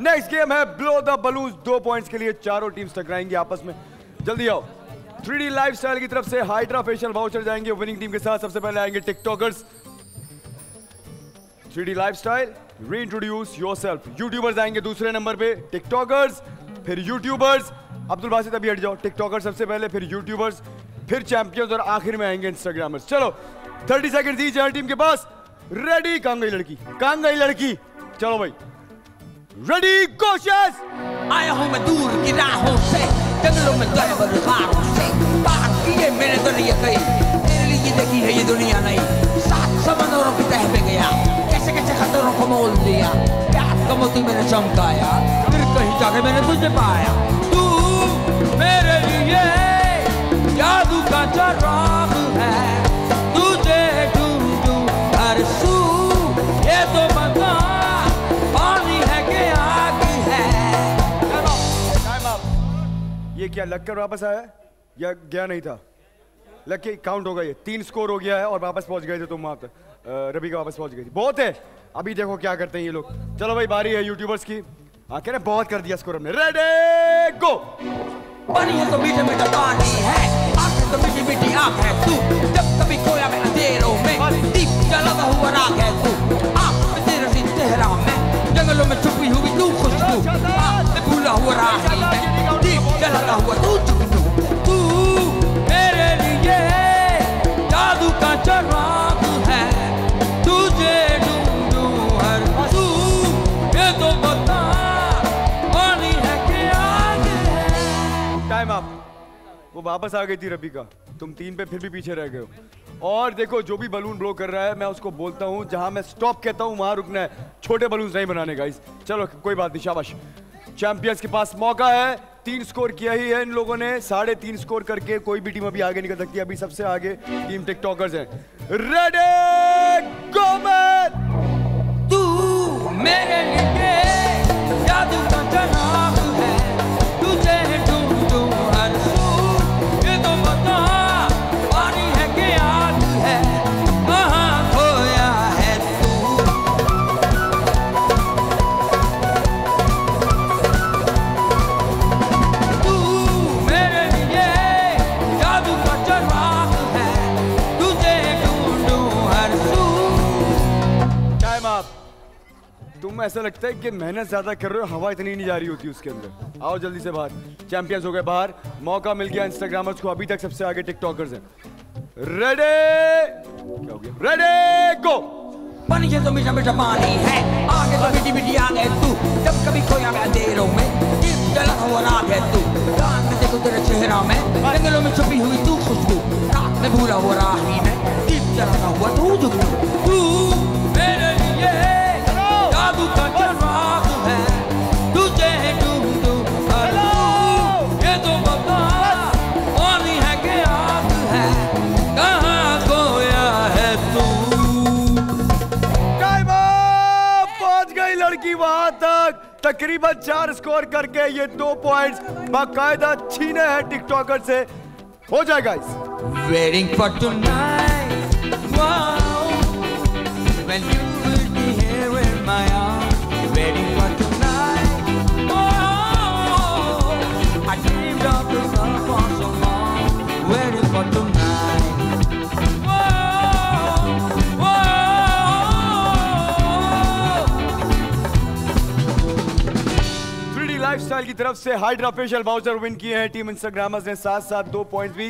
Next game है blow the balloons दो points के लिए चारों टीम्स टकराएँगी आपस में। जल्दी आओ। 3D लाइफस्टाइल की तरफ़ से हाइड्रा फेशियल वाउचर जाएँगे। विनिंग टीम के साथ सबसे पहले आएँगे TikTokers 3D lifestyle reintroduce yourself YouTubers आएँगे दूसरे नंबर पे टिकटॉकर्स फिर यूट्यूबर्स अब्दुल बासित अभी हट जाओ। टिकटॉकर सबसे पहले, फिर यूट्यूबर्स फिर चैंपियंस और आखिर में आएँगे इंस्टाग्रामर्स चलो थर्टी सेकेंड दी टीम के पास। रेडी कहाँ गई लड़की। कहाँ गई लड़की। चलो भाई। रेडी कोशिश आया हूँ मैं दूर की राहों से, जंगलों में गए बदलाव से। पार किए मैंने दुनिया कई तेरे लिए देखी है ये दुनिया नहीं सात समंदरों की तह पे गया, कैसे कैसे खतरों को मोल दिया प्यार का मोती मैंने चमकाया, फिर कहीं जाके मैंने तुझे पाया। तू क्या लगकर वापस आया? या गया नहीं था? लग के काउंट हो गया ये। तीन स्कोर हो गया है और वापस पहुँच गए थे तुम वहाँ अ, रवि का वापस पहुँच गई थी। बहुत है। अभी देखो क्या करते हैं ये लोग। चलो भाई बारी है यूट्यूबर्स की। हाँ कह रहे बहुत कर दिया स्कोर हमने। रेडी गो पानी है तो मीठा मीठा पानी है। आँख तो मीठी मीठी आँख है। तू जब कभी खोया मैं अंधेरों में। दीप जलाता हुआ राग है तू। आँख में तेरा सी चेहरा मैं। जंगलों में छुपी हुई तू खुशबू आँख में भूला हुआ राही मैं जलाता हुआ तू तू मेरे लिए जादू का चराग है। तुझे ढूंढूं हर तू ये तो बता, पानी है कि आग टाइम अप वो वापस आ गई थी रबी का। तुम तीन पे फिर भी पीछे रह गए हो। और देखो, जो भी बलून ब्लो कर रहा है, मैं उसको बोलता हूँ, जहाँ मैं स्टॉप कहता हूँ, वहाँ रुकना है। छोटे बलून नहीं बनाने गाइस चलो, कोई बात नहीं, शाबाश। चैंपियंस के पास मौका है। तीन स्कोर किया ही है इन लोगों ने। साढ़े तीन स्कोर करके कोई भी टीम अभी आगे निकल सकती। है अभी सबसे आगे टीम टिकटॉकर्स हैं। रेडी गोमेद तू मेरे लिए तुम ऐसा लगता है कि मेहनत ज़्यादा कर रहे हो, हवा इतनी नहीं जा रही होती उसके अंदर। आओ जल्दी से बाहर। चैंपियंस हो गए बाहर। मौका मिल गया इंस्टाग्रामर्स को। अभी तक सबसे आगे टिकटॉकर्स हैं। रेडी क्या हो गया? रेडी गो पानी है तो मीठा मीठा पानी है। आगे तो मीठी मीठी आग है तू। जब कभी खोया मैं अंधेरों में दीप जला हुआ राग है तू। रात में देखो तेरा चेहरा में। जंगलों में छुपी वहाँ तक तकरीबन चार स्कोर करके ये दो पॉइंट्स बाकायदा छीने हैं टिकटॉकर से। हो जाएगा इस wearing for tonight you की तरफ़ से हाइड्रा फेशियल विन किए हैं टीम इंस्टाग्रामर्स ने साथ साथ दो पॉइंट भी